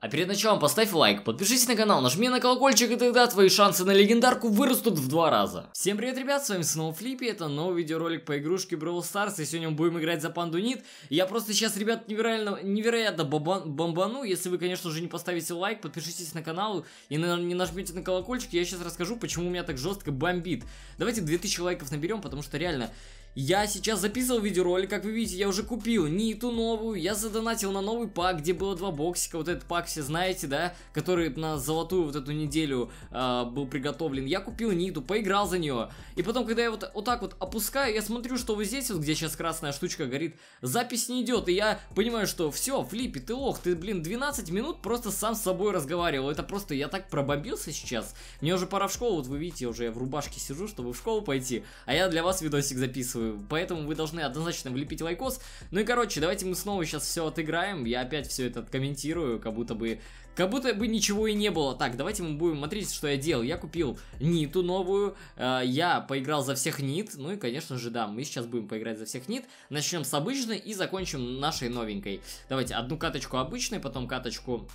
А перед началом поставь лайк, подпишись на канал, нажми на колокольчик, и тогда твои шансы на легендарку вырастут в два раза. Всем привет, ребят, с вами снова Флиппи, это новый видеоролик по игрушке Brawl Stars, и сегодня мы будем играть за панду Нит. Я просто сейчас, ребят, невероятно, невероятно бомбан, бомбану, если вы, конечно же, не поставите лайк, подпишитесь на канал и не нажмите на колокольчик, я сейчас расскажу, почему у меня так жестко бомбит. Давайте 2000 лайков наберем, потому что реально... Я сейчас записывал видеоролик, как вы видите, я уже купил Ниту новую, я задонатил на новый пак, где было два боксика, вот этот пак все знаете, да, который на золотую вот эту неделю э, был приготовлен. Я купил Ниту, поиграл за нее, и потом, когда я вот, вот так вот опускаю, я смотрю, что вот здесь вот, где сейчас красная штучка горит, запись не идет, и я понимаю, что все, Флиппи, ты лох, ты, блин, 12 минут просто сам с собой разговаривал, это просто, я так пробомбился сейчас, мне уже пора в школу, вот вы видите, уже я в рубашке сижу, чтобы в школу пойти, а я для вас видосик записываю поэтому вы должны однозначно влепить лайкос. Ну и короче, давайте мы снова сейчас все отыграем, я опять все это комментирую, как будто бы... Как будто бы ничего и не было. Так, давайте мы будем... Смотрите, что я делал. Я купил ниту новую, э, я поиграл за всех нит, ну и, конечно же, да, мы сейчас будем поиграть за всех нит. Начнем с обычной и закончим нашей новенькой. Давайте одну каточку обычной, потом каточку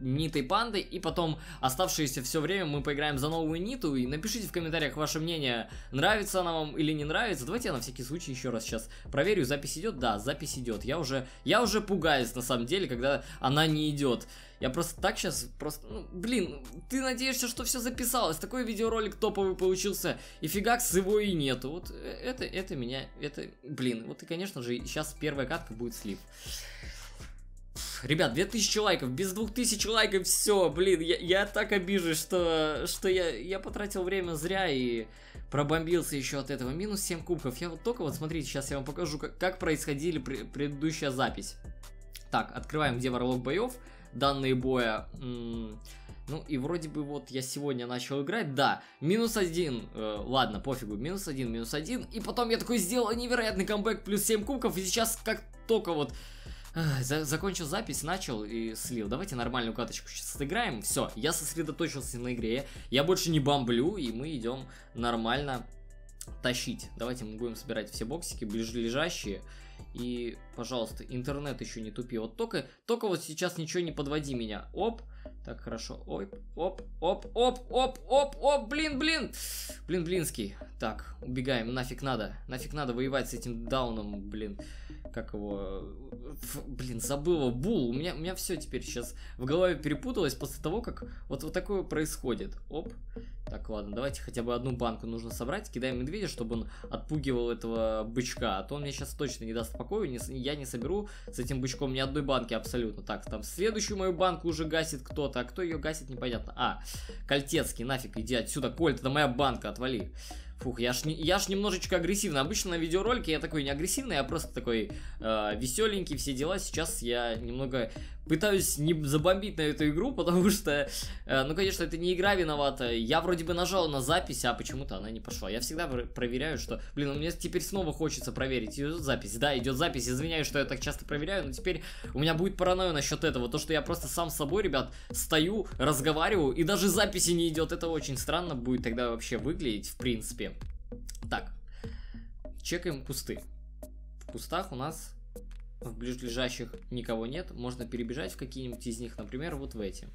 нитой панды, и потом оставшееся все время мы поиграем за новую ниту, и напишите в комментариях ваше мнение, нравится она вам или не нравится, давайте я на всякий случай еще раз сейчас проверю, запись идет, да, запись идет, я уже, я уже пугаюсь на самом деле, когда она не идет, я просто так сейчас, просто, ну, блин, ты надеешься, что все записалось, такой видеоролик топовый получился, и фигакс его и нету, вот э, это, это меня, это, блин, вот и конечно же сейчас первая катка будет слив. Ребят, 2000 лайков, без 2000 лайков все, блин, я, я так обижусь, что, что я, я потратил время зря и пробомбился еще от этого. Минус 7 кубков. Я вот только, вот смотрите, сейчас я вам покажу, как, как происходили при, предыдущая запись. Так, открываем, где ворлок боев, данные боя. ну и вроде бы вот я сегодня начал играть, да, минус один, э, ладно, пофигу, минус один, минус один, и потом я такой сделал невероятный камбэк, плюс 7 кубков, и сейчас как только вот за закончил запись, начал и слил. Давайте нормальную каточку сейчас сыграем. Все, я сосредоточился на игре. Я больше не бомблю, и мы идем нормально тащить. Давайте мы будем собирать все боксики, ближайшие. И, пожалуйста, интернет еще не тупи. Вот только, только вот сейчас ничего не подводи меня. Оп. Так, хорошо. Оп, оп, оп, оп, оп, оп, оп, блин, блин. Блин, блинский. Так, убегаем, нафиг надо. Нафиг надо воевать с этим дауном, блин как его, блин, забыла, Бул, у меня, у меня все теперь сейчас в голове перепуталось после того, как вот, вот такое происходит. Оп. Так, ладно, давайте хотя бы одну банку нужно собрать, кидаем медведя, чтобы он отпугивал этого бычка, а то он мне сейчас точно не даст покоя, не, я не соберу с этим бычком ни одной банки абсолютно. Так, там следующую мою банку уже гасит кто-то, а кто ее гасит, непонятно. А, Кольтецкий, нафиг, иди отсюда, Кольт, это моя банка, отвали. Фух, я ж, я ж немножечко агрессивный. Обычно на видеоролике я такой не агрессивный, а просто такой э, веселенький, все дела. Сейчас я немного пытаюсь не забомбить на эту игру, потому что, э, ну, конечно, это не игра виновата. Я вроде бы нажал на запись, а почему-то она не пошла. Я всегда проверяю, что, блин, у меня теперь снова хочется проверить. Идет запись, да, идет запись. Извиняюсь, что я так часто проверяю, но теперь у меня будет паранойя насчет этого. То, что я просто сам с собой, ребят, стою, разговариваю, и даже записи не идет. Это очень странно будет тогда вообще выглядеть, в принципе. Так, чекаем кусты. В кустах у нас в ближайших никого нет. Можно перебежать в какие-нибудь из них, например, вот в эти.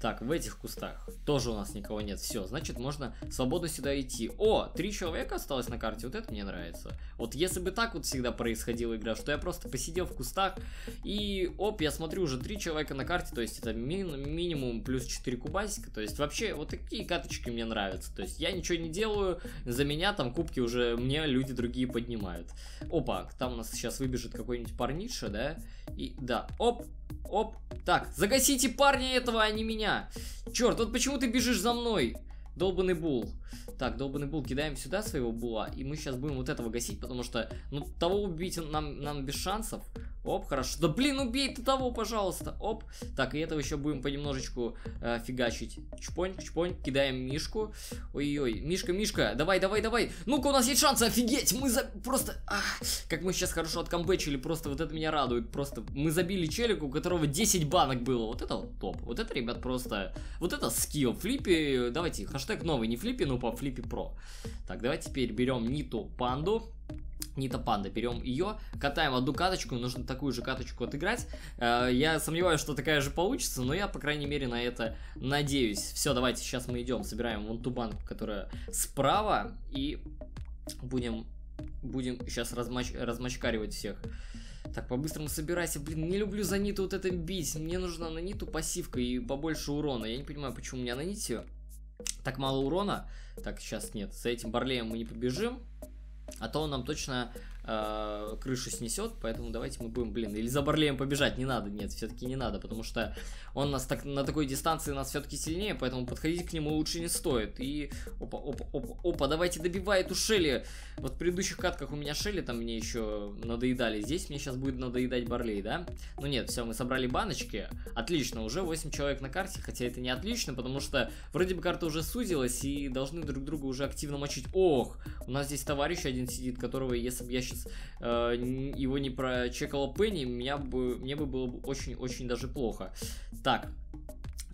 Так, в этих кустах тоже у нас никого нет. Все, значит, можно свободно сюда идти. О, три человека осталось на карте. Вот это мне нравится. Вот если бы так вот всегда происходила игра, что я просто посидел в кустах и, оп, я смотрю, уже три человека на карте. То есть это ми минимум плюс 4 кубасика. То есть вообще вот такие каточки мне нравятся. То есть я ничего не делаю, за меня там кубки уже мне люди другие поднимают. Опа, там у нас сейчас выбежит какой-нибудь парниша, да? И да, оп, оп. Так, загасите парня этого, а не меня. Черт, вот почему ты бежишь за мной? Долбанный бул. Так, долбанный бул, кидаем сюда своего була. И мы сейчас будем вот этого гасить, потому что, ну, того убить нам, нам без шансов. Оп, хорошо. Да блин, убей ты того, пожалуйста. Оп. Так, и этого еще будем понемножечку э, фигачить. Чпонь, чпонь. Кидаем Мишку. Ой-ой, Мишка, Мишка, давай, давай, давай. Ну-ка, у нас есть шансы, офигеть. Мы за... просто... Ах, как мы сейчас хорошо откомбэчили, просто вот это меня радует. Просто мы забили челику, у которого 10 банок было. Вот это вот топ. Вот это, ребят, просто... Вот это скилл. Флиппи, давайте, хэштег новый. Не флиппи, ну по флиппи про. Так, давайте теперь берем Ниту Панду. Нита Панда. Берем ее, катаем одну каточку, нужно такую же каточку отыграть. Э, я сомневаюсь, что такая же получится, но я, по крайней мере, на это надеюсь. Все, давайте, сейчас мы идем, собираем вон ту банку, которая справа, и будем, будем сейчас размач, размачкаривать всех. Так, по-быстрому собирайся. Блин, не люблю за Ниту вот это бить. Мне нужна на Ниту пассивка и побольше урона. Я не понимаю, почему у меня на Ните так мало урона. Так, сейчас нет. За этим Барлеем мы не побежим. А то он нам точно э, крышу снесет, поэтому давайте мы будем, блин, или за Барлеем побежать, не надо, нет, все-таки не надо, потому что он нас так, на такой дистанции нас все-таки сильнее, поэтому подходить к нему лучше не стоит. И, опа, опа, опа, опа, давайте добивай эту Шелли. Вот в предыдущих катках у меня Шелли там мне еще надоедали, здесь мне сейчас будет надоедать Барлей, да? Ну нет, все, мы собрали баночки, отлично, уже 8 человек на карте, хотя это не отлично, потому что вроде бы карта уже сузилась и должны друг друга уже активно мочить. Ох, у нас здесь товарищ один сидит, которого, если бы я сейчас э, его не прочекала Пенни, меня бы, мне бы было очень-очень даже плохо. Так,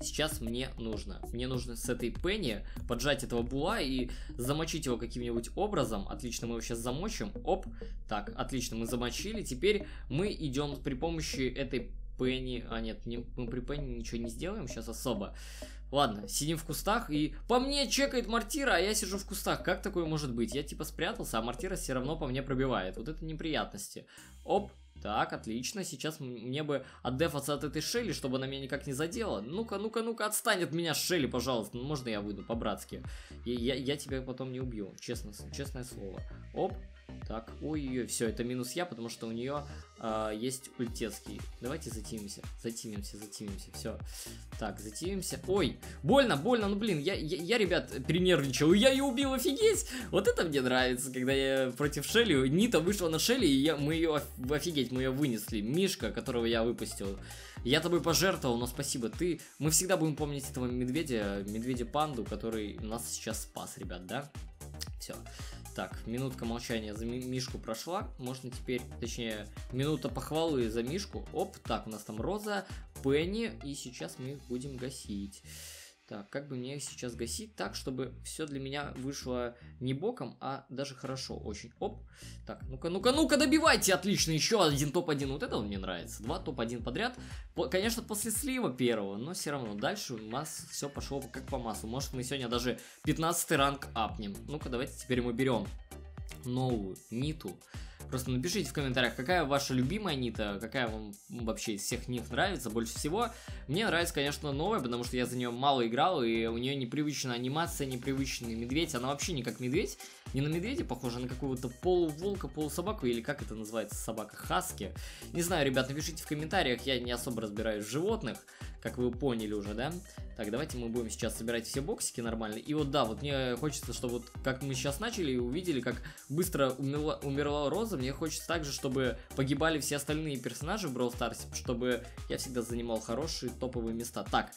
Сейчас мне нужно. Мне нужно с этой Пенни поджать этого була и замочить его каким-нибудь образом. Отлично, мы его сейчас замочим. Оп. Так, отлично, мы замочили. Теперь мы идем при помощи этой Пенни... А, нет, не, мы при Пенни ничего не сделаем сейчас особо. Ладно, сидим в кустах и по мне чекает мортира, а я сижу в кустах. Как такое может быть? Я типа спрятался, а мортира все равно по мне пробивает. Вот это неприятности. Оп, так, отлично. Сейчас мне бы отдефаться от этой Шелли, чтобы она меня никак не задела. Ну-ка, ну-ка, ну-ка, отстань от меня, Шелли, пожалуйста. Ну, можно я выйду по-братски? Я, я, я тебя потом не убью, честно, честное слово. Оп, так, ой-ой-ой, все, это минус я, потому что у нее э, есть ультецкий. Давайте затимимся, затимимся, затимимся, все. Так, затимимся. Ой, больно, больно, ну блин, я, я, я ребят, перенервничал, я ее убил, офигеть! Вот это мне нравится, когда я против Шелли, Нита вышла на Шелли, и я, мы ее, офигеть, мы ее вынесли. Мишка, которого я выпустил. Я тобой пожертвовал, но спасибо. Ты, мы всегда будем помнить этого медведя, медведя-панду, который нас сейчас спас, ребят, да? Все. Так, минутка молчания за Мишку прошла. Можно теперь, точнее, минута похвалы за Мишку. Оп, так, у нас там Роза, Пенни, и сейчас мы их будем гасить. Так, как бы мне сейчас гасить так, чтобы все для меня вышло не боком, а даже хорошо очень. Оп. Так, ну-ка, ну-ка, ну-ка, добивайте! Отлично, еще один топ-1. Вот это мне нравится. Два топ-1 подряд. По, конечно, после слива первого, но все равно. Дальше у нас все пошло как по маслу. Может, мы сегодня даже 15 ранг апнем. Ну-ка, давайте теперь мы берем новую ниту. Просто напишите в комментариях, какая ваша любимая Нита, какая вам вообще из всех них нравится больше всего. Мне нравится, конечно, новая, потому что я за нее мало играл, и у нее непривычная анимация, непривычный медведь. Она вообще не как медведь, не на медведя похожа, а на какого-то полуволка, полусобаку, или как это называется, собака хаски. Не знаю, ребят, напишите в комментариях, я не особо разбираюсь в животных, как вы поняли уже, да? Так, давайте мы будем сейчас собирать все боксики нормально. И вот да, вот мне хочется, чтобы вот как мы сейчас начали и увидели, как быстро умерла, умерла Роза, мне хочется также, чтобы погибали все остальные персонажи в Brawl Stars, чтобы я всегда занимал хорошие топовые места. Так,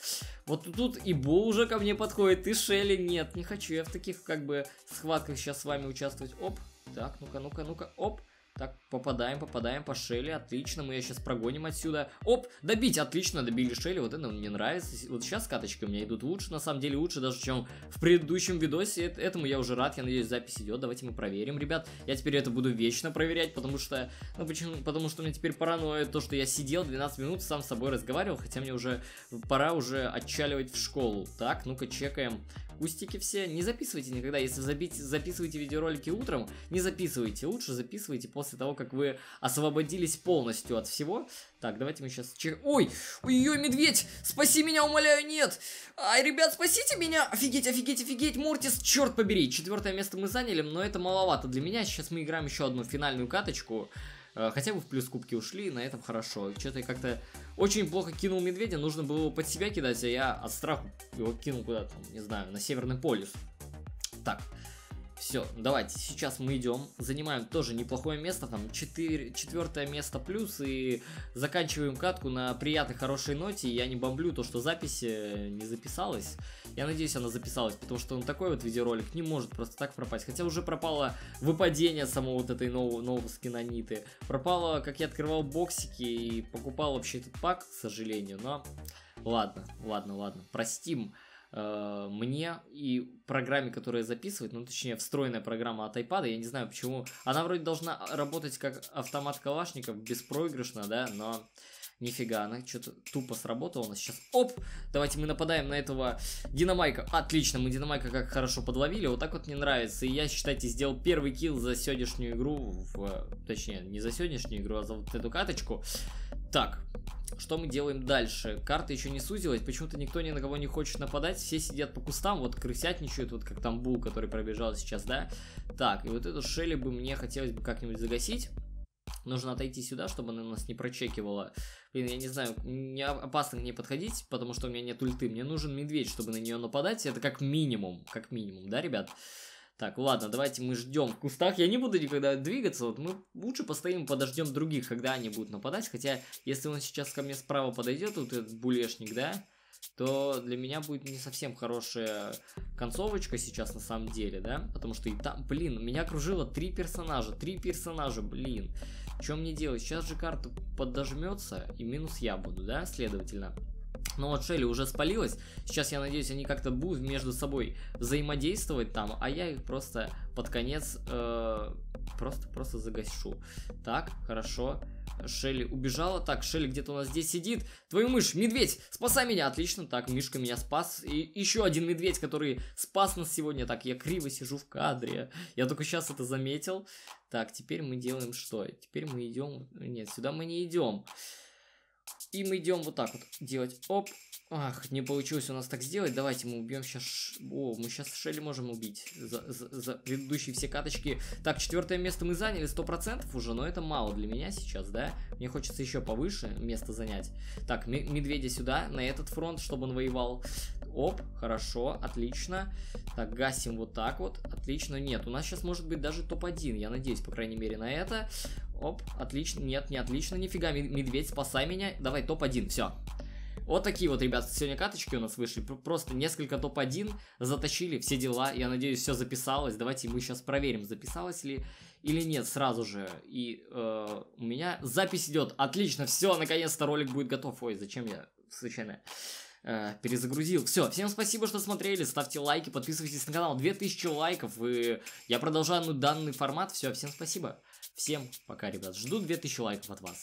вот тут и Бул уже ко мне подходит, и Шелли нет, не хочу я в таких как бы схватках сейчас с вами участвовать. Оп, так, ну-ка, ну-ка, ну-ка, оп. Так, попадаем, попадаем по Шелли, отлично, мы ее сейчас прогоним отсюда. Оп, добить, отлично, добили Шелли, вот это мне нравится. Вот сейчас каточки у меня идут лучше, на самом деле лучше даже, чем в предыдущем видосе. Этому я уже рад, я надеюсь, запись идет, давайте мы проверим, ребят. Я теперь это буду вечно проверять, потому что, ну почему, потому что мне теперь паранойя то, что я сидел 12 минут, сам с собой разговаривал, хотя мне уже пора уже отчаливать в школу. Так, ну-ка чекаем кустики все. Не записывайте никогда, если забить, записываете видеоролики утром, не записывайте, лучше записывайте после того, как вы освободились полностью от всего. Так, давайте мы сейчас чек... Ой, ой-ой, медведь, спаси меня, умоляю, нет. Ай, ребят, спасите меня. Офигеть, офигеть, офигеть, Мортис, черт побери. Четвертое место мы заняли, но это маловато для меня. Сейчас мы играем еще одну финальную каточку. Э, хотя бы в плюс кубки ушли, на этом хорошо. Что-то я как-то очень плохо кинул медведя, нужно было его под себя кидать, а я от страха его кинул куда-то, не знаю, на Северный полюс. Так, все, давайте, сейчас мы идем, занимаем тоже неплохое место, там 4, четвертое место плюс, и заканчиваем катку на приятной, хорошей ноте, я не бомблю то, что запись э, не записалась, я надеюсь, она записалась, потому что он такой вот видеоролик не может просто так пропасть, хотя уже пропало выпадение самого вот этой нового, нового скина Ниты, пропало, как я открывал боксики и покупал вообще этот пак, к сожалению, но ладно, ладно, ладно, простим, э, мне и программе, которая записывает, ну точнее встроенная программа от iPad, я не знаю почему, она вроде должна работать как автомат Калашников, беспроигрышно, да, но Нифига, она что-то тупо сработала. Нас сейчас, оп, давайте мы нападаем на этого Динамайка. Отлично, мы Динамайка как хорошо подловили. Вот так вот мне нравится. И я, считайте, сделал первый килл за сегодняшнюю игру. В, точнее, не за сегодняшнюю игру, а за вот эту каточку. Так, что мы делаем дальше? Карта еще не сузилась, почему-то никто ни на кого не хочет нападать, все сидят по кустам, вот крысятничают, вот как там Бул, который пробежал сейчас, да? Так, и вот эту Шелли бы мне хотелось бы как-нибудь загасить. Нужно отойти сюда, чтобы она нас не прочекивала. Блин, я не знаю, не опасно к ней подходить, потому что у меня нет ульты. Мне нужен медведь, чтобы на нее нападать. Это как минимум, как минимум, да, ребят? Так, ладно, давайте мы ждем в кустах. Я не буду никогда двигаться, вот мы лучше постоим, подождем других, когда они будут нападать. Хотя, если он сейчас ко мне справа подойдет, вот этот булешник, да, то для меня будет не совсем хорошая концовочка сейчас на самом деле, да, потому что и там, блин, меня окружило три персонажа, три персонажа, блин, что мне делать? Сейчас же карта подожмется, и минус я буду, да, следовательно. Но вот Шелли уже спалилась. Сейчас, я надеюсь, они как-то будут между собой взаимодействовать там, а я их просто под конец э, просто, просто загашу. Так, хорошо. Шелли убежала. Так, Шелли где-то у нас здесь сидит. Твою мышь, медведь, спасай меня. Отлично. Так, Мишка меня спас. И еще один медведь, который спас нас сегодня. Так, я криво сижу в кадре. Я только сейчас это заметил. Так, теперь мы делаем что? Теперь мы идем... Нет, сюда мы не идем. И мы идем вот так вот делать. Оп. Ах, не получилось у нас так сделать. Давайте мы убьем сейчас... О, мы сейчас Шелли можем убить за, за, за предыдущие все каточки. Так, четвертое место мы заняли 100% уже, но это мало для меня сейчас, да? Мне хочется еще повыше место занять. Так, медведя сюда, на этот фронт, чтобы он воевал. Оп, хорошо, отлично. Так, гасим вот так вот. Отлично, нет, у нас сейчас может быть даже топ-1, я надеюсь, по крайней мере, на это. Оп, отлично, нет, не отлично, нифига, медведь, спасай меня. Давай, топ-1, все. Вот такие вот, ребят, сегодня каточки у нас вышли. Просто несколько топ-1 затащили, все дела. Я надеюсь, все записалось. Давайте мы сейчас проверим, записалось ли или нет сразу же. И э, у меня запись идет. Отлично, все, наконец-то ролик будет готов. Ой, зачем я случайно э, перезагрузил. Все, всем спасибо, что смотрели. Ставьте лайки, подписывайтесь на канал. 2000 лайков. И я продолжаю данный формат. Все, всем спасибо. Всем пока, ребят. Жду 2000 лайков от вас.